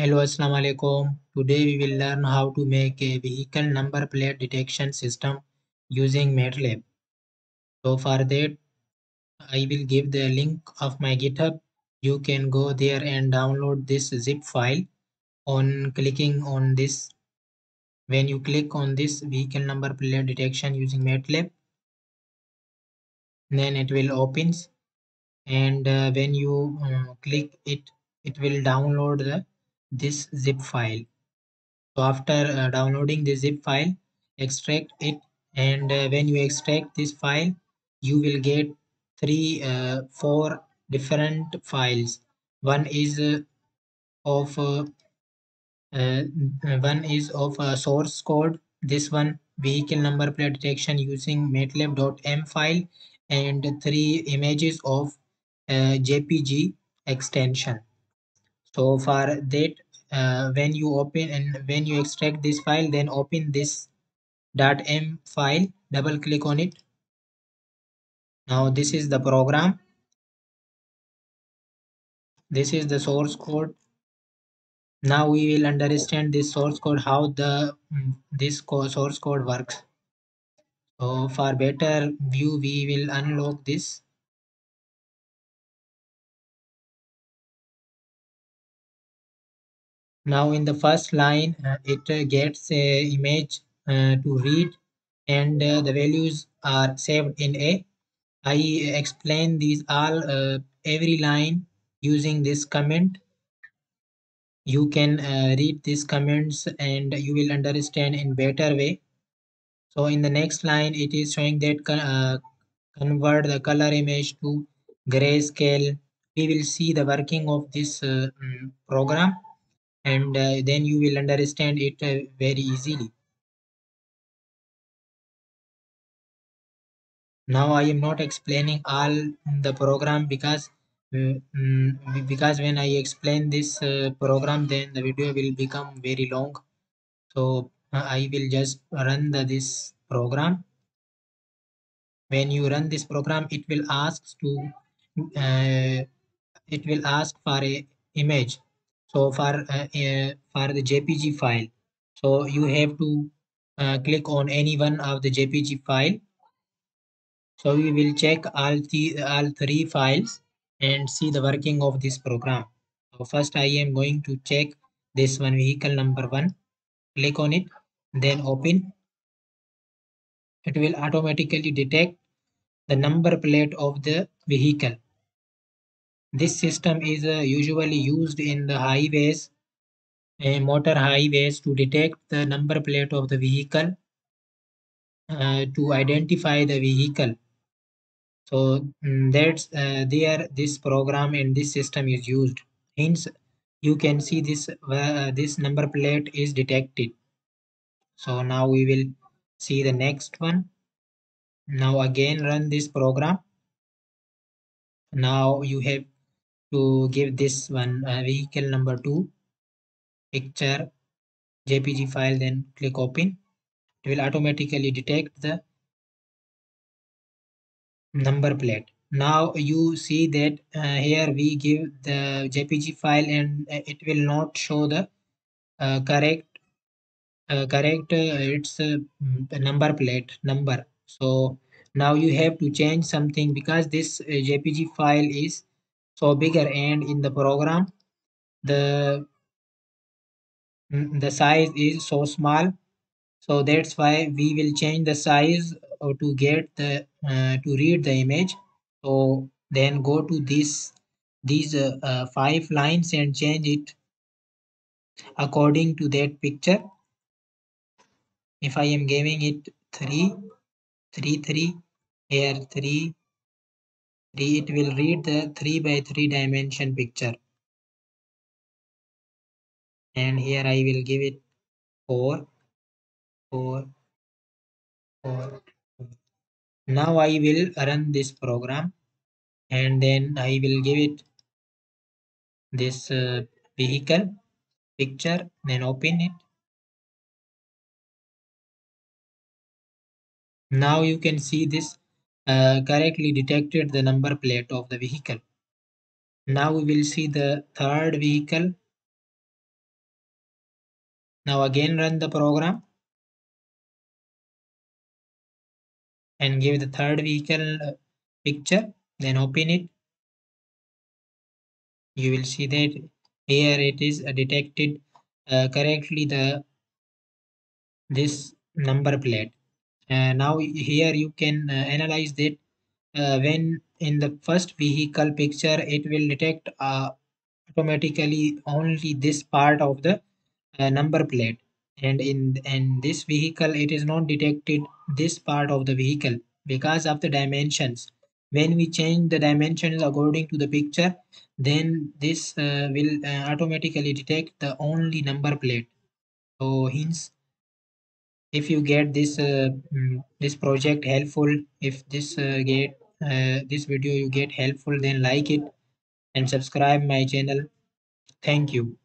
Hello, Assalamu alaikum. Today we will learn how to make a vehicle number plate detection system using MATLAB. So for that, I will give the link of my GitHub. You can go there and download this zip file on clicking on this. When you click on this vehicle number plate detection using MATLAB, then it will opens and uh, when you uh, click it, it will download the this zip file. So after uh, downloading the zip file extract it and uh, when you extract this file you will get three uh, four different files. One is uh, of uh, uh, one is of a source code. This one vehicle number plate detection using matlab.m file and three images of uh, jpg extension so for that uh, when you open and when you extract this file then open this .m file double click on it. Now this is the program. This is the source code. Now we will understand this source code how the mm, this co source code works. So for better view we will unlock this now in the first line uh, it gets a image uh, to read and uh, the values are saved in a. I explain these all every line using this comment. You can uh, read these comments and you will understand in better way. So in the next line it is showing that uh, convert the color image to grayscale. We will see the working of this uh, mm, program and uh, then you will understand it uh, very easily. Now i am not explaining all the program because mm, because when i explain this uh, program then the video will become very long. So uh, i will just run the this program. When you run this program it will ask to uh, it will ask for a image so for uh, for the jpg file so you have to uh, click on any one of the jpg file. So we will check all the all three files and see the working of this program. So first i am going to check this one vehicle number one. Click on it then open. It will automatically detect the number plate of the vehicle this system is uh, usually used in the highways uh, motor highways to detect the number plate of the vehicle uh, to identify the vehicle. So mm, that's uh, there this program and this system is used. Hence you can see this uh, this number plate is detected. So now we will see the next one. Now again run this program. Now you have to give this one uh, vehicle number two picture jpg file then click open. It will automatically detect the number plate. Now you see that uh, here we give the jpg file and uh, it will not show the uh, correct uh, correct uh, its uh, number plate number. So now you have to change something because this jpg file is so bigger and in the program the mm, the size is so small. So that's why we will change the size uh, to get the uh, to read the image. So then go to this these uh, uh, five lines and change it according to that picture. If i am giving it 3 3 3 here 3 3 it will read the 3 by 3 dimension picture. And here i will give it 4 4 4 now i will run this program and then i will give it this uh, vehicle picture then open it. Now you can see this uh, correctly detected the number plate of the vehicle. Now we will see the third vehicle. Now again run the program and give the third vehicle uh, picture then open it. You will see that here it is uh, detected uh, correctly the this number plate now here you can uh, analyze that uh, when in the first vehicle picture it will detect uh, automatically only this part of the uh, number plate. And in in this vehicle it is not detected this part of the vehicle because of the dimensions. When we change the dimensions according to the picture then this uh, will uh, automatically detect the only number plate. So hence if you get this uh, mm, this project helpful if this uh, get uh, this video you get helpful then like it and subscribe my channel. Thank you